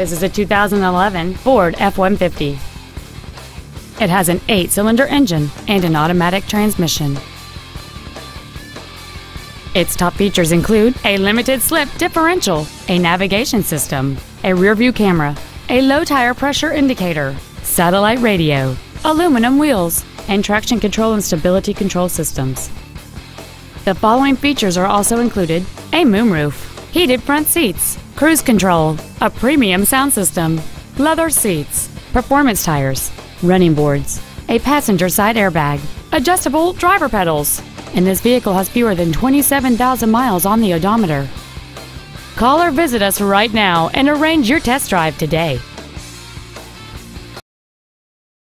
This is a 2011 Ford F-150. It has an eight-cylinder engine and an automatic transmission. Its top features include a limited slip differential, a navigation system, a rear-view camera, a low tire pressure indicator, satellite radio, aluminum wheels, and traction control and stability control systems. The following features are also included a moonroof, heated front seats, cruise control, a premium sound system, leather seats, performance tires, running boards, a passenger side airbag, adjustable driver pedals, and this vehicle has fewer than 27,000 miles on the odometer. Call or visit us right now and arrange your test drive today.